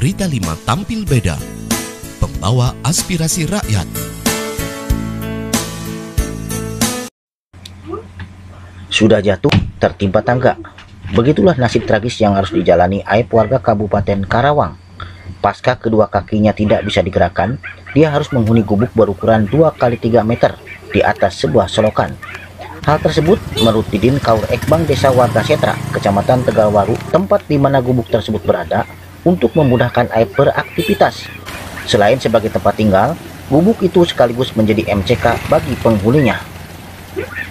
Berita 5 tampil beda. Pembawa aspirasi rakyat. Sudah jatuh, tertimpa tangga. Begitulah nasib tragis yang harus dijalani Aib warga Kabupaten Karawang. Pasca kedua kakinya tidak bisa digerakkan, dia harus menghuni gubuk berukuran 2 kali 3 meter di atas sebuah selokan. Hal tersebut menurut Didin Kaur Ekbang Desa Warga Setra, Kecamatan Tegalwaru, tempat di mana gubuk tersebut berada, untuk memudahkan Aib beraktivitas. Selain sebagai tempat tinggal, gubuk itu sekaligus menjadi MCK bagi penghuninya.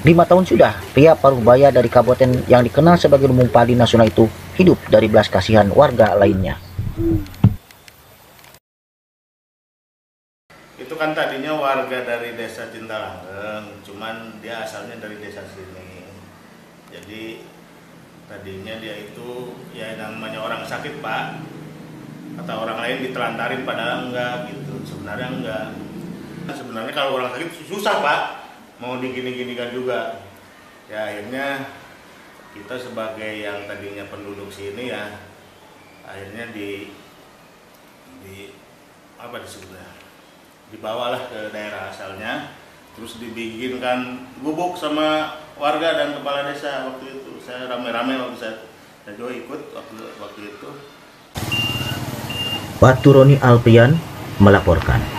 Lima tahun sudah, pria Parubaya dari kabupaten yang dikenal sebagai lumbung padi nasional itu hidup dari belas kasihan warga lainnya. itu kan tadinya warga dari desa Cintalanggeng, cuman dia asalnya dari desa sini. Jadi tadinya dia itu ya namanya orang sakit pak, kata orang lain ditelantarin padahal enggak gitu, sebenarnya enggak. Sebenarnya kalau orang sakit susah pak, mau digini-ginikan juga. Ya akhirnya kita sebagai yang tadinya penduduk sini ya akhirnya di di apa disebutnya? Dibawalah ke daerah asalnya terus dibikinkan gubuk sama warga dan kepala desa waktu itu. Saya rame-rame waktu saya saya juga ikut waktu waktu itu Waturoni Alpian melaporkan.